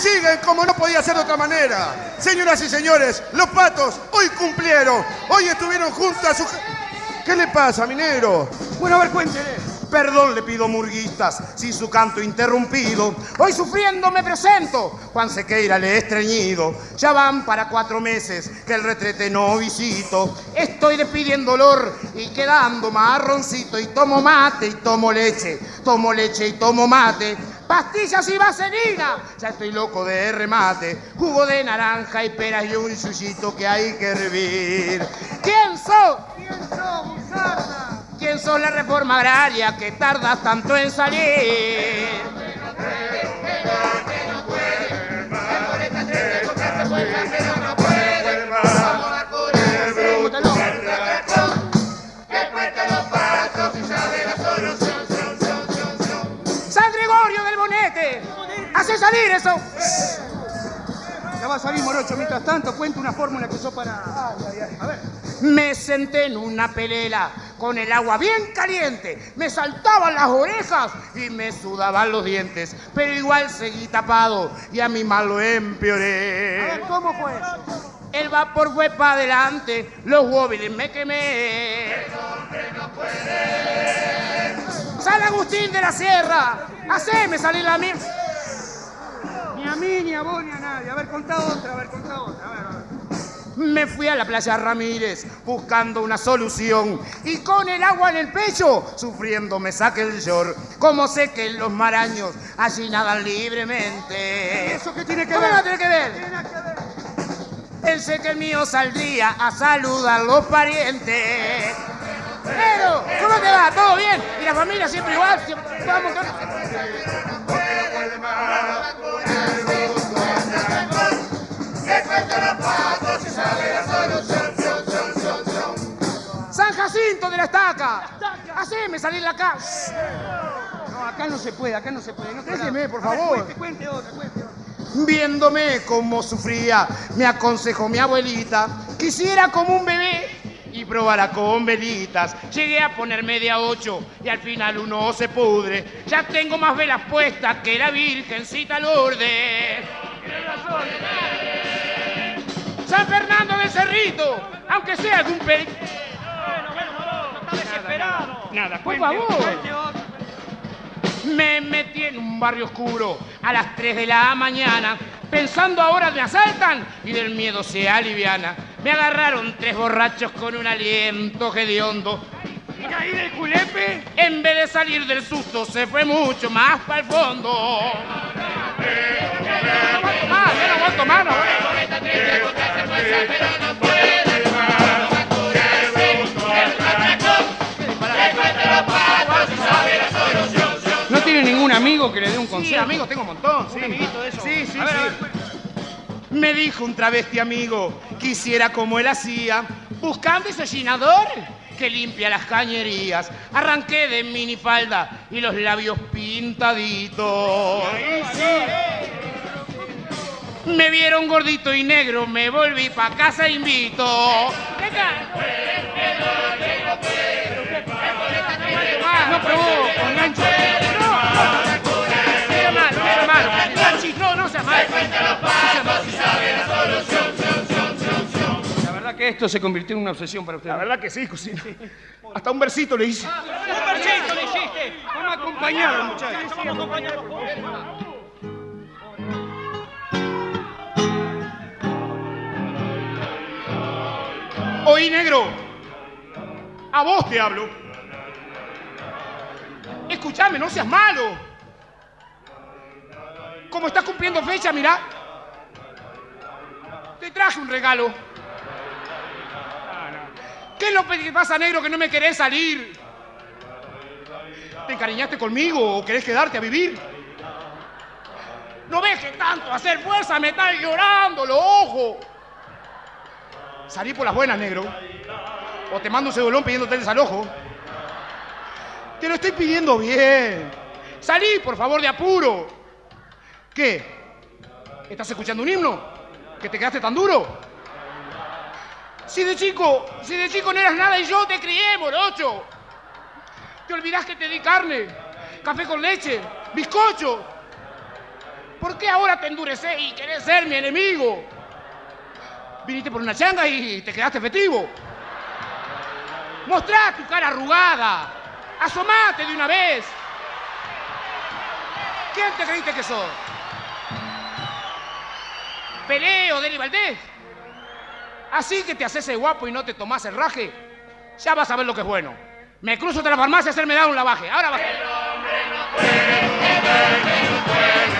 siguen como no podía ser de otra manera. Señoras y señores, los patos hoy cumplieron. Hoy estuvieron juntos a su... ¿Qué le pasa, minero? Bueno, a ver, cuéntele. Perdón le pido murguistas, sin su canto interrumpido. Hoy sufriendo me presento, Juan Sequeira le he estreñido. Ya van para cuatro meses que el retrete no visito. Estoy despidiendo olor y quedando marroncito. Y tomo mate y tomo leche, tomo leche y tomo mate. Pastillas y vaselina, ya estoy loco de remate. Jugo de naranja y peras y un yuyito que hay que hervir. ¿Quién sos? ¿Quién sos, Busarda? ¿Quién sos la reforma agraria que tardas tanto en salir? Salir eso. Ya va a salir Morocho. Mientras tanto, cuenta una fórmula que usó para... A ver. Me senté en una pelela con el agua bien caliente, me saltaban las orejas y me sudaban los dientes, pero igual seguí tapado y a mi mal lo A ver, empeoré. ¿cómo fue eso? El vapor fue para adelante, los móviles me quemé. San Agustín de la Sierra, haceme salir la mierda. Mí, ni a vos, ni a nadie. A ver, contá otra, a ver, contá otra. A ver, a ver. Me fui a la playa Ramírez buscando una solución y con el agua en el pecho, sufriendo me saqué el short. Como sé que los maraños allí nadan libremente. ¿Eso qué tiene que ¿Cómo ver? no tiene que ver? Tiene que ver. Pensé que el mío saldría a saludar a los parientes. Pero, ¿cómo te va? ¿Todo bien? ¿Y la familia siempre igual? Vamos, Haceme salir la casa. No, acá no se puede, acá no se puede. No Déjeme, por A ver, favor. cuente, cuente otra, cuente otra. Viéndome cómo sufría, me aconsejó mi abuelita, quisiera como un bebé y probara con velitas. Llegué a poner media ocho y al final uno se pudre. Ya tengo más velas puestas que la Virgencita Lourdes. San Fernando del Cerrito, aunque sea algún pe... Nada, Por cuente, favor. cuente Me metí en un barrio oscuro a las 3 de la mañana, pensando ahora me asaltan y del miedo se aliviana. Me agarraron tres borrachos con un aliento hediondo. ¿Y ahí del culepe? En vez de salir del susto, se fue mucho más para el fondo. Ah, ya no aguanto más, no, ¿No amigo que le dé un Sí, consejo? amigos, tengo un montón, sí. Un amiguito de esos. Sí, sí, A ver, a sí. ver. Me dijo un travesti amigo, quisiera como él hacía, buscando ese llenador que limpia las cañerías. Arranqué de minifalda y los labios pintaditos. Me vieron gordito y negro, me volví pa' casa e invito. No provoco, engancho. No, La verdad que esto se convirtió en una obsesión para usted. La verdad que sí, cocina. Hasta un versito le hice. Un versito le hiciste. Vamos a acompañarlo, muchachos. Vamos a acompañarlo. Oí, negro. A vos te hablo. Escuchame, no seas malo. Como estás cumpliendo fecha, mirá. Te traje un regalo. ¿Qué es lo que pasa, negro, que no me querés salir? ¿Te encariñaste conmigo o querés quedarte a vivir? No dejes tanto hacer fuerza, me estás llorando los ojos. Salí por las buenas, negro. O te mando un cedolón pidiéndote el desalojo. Te lo estoy pidiendo bien. Salí, por favor, de apuro. ¿Qué? ¿Estás escuchando un himno? ¿Que te quedaste tan duro? Si de chico, si de chico no eras nada y yo te crié, morocho. Te olvidás que te di carne, café con leche, bizcocho. ¿Por qué ahora te endureces y querés ser mi enemigo? Viniste por una changa y te quedaste festivo. Mostrá tu cara arrugada. Asomate de una vez. ¿Quién te creíste que sos? ¿Peleo, Deli Valdés? Así que te haces el guapo y no te tomás el raje. Ya vas a ver lo que es bueno. Me cruzo de la farmacia a hacerme dar un lavaje. Ahora vas. Y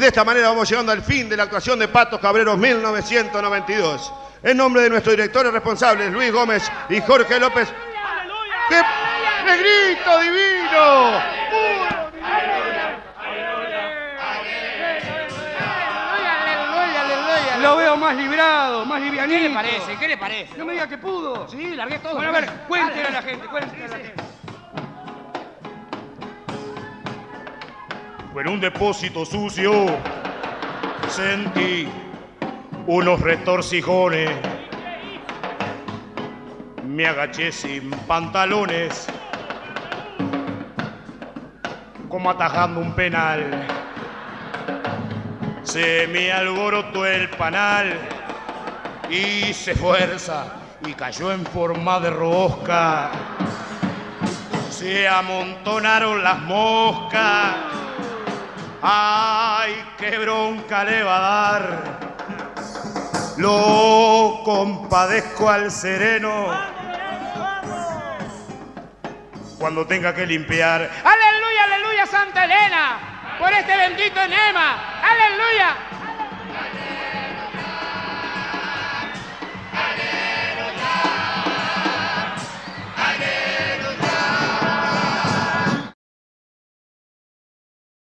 de esta manera vamos llegando al fin de la actuación de Patos Cabreros 1992. En nombre de nuestros directores responsables, Luis Gómez y Jorge López. ¡Qué negrito divino! Lo veo más librado, más livianito. ¿Qué le parece? ¿Qué le parece? No me diga que pudo. Sí, largué todo. Bueno, a ver, cuéntele a la gente, cuéntele a la gente. En un depósito sucio sentí unos retorcijones. Me agaché sin pantalones, como atajando un penal. Se me alborotó el panal, hice fuerza y cayó en forma de rosca. Se amontonaron las moscas. Ay, qué bronca le va a dar. Lo compadezco al sereno cuando tenga que limpiar. Aleluya, aleluya, Santa Elena, por este bendito enema.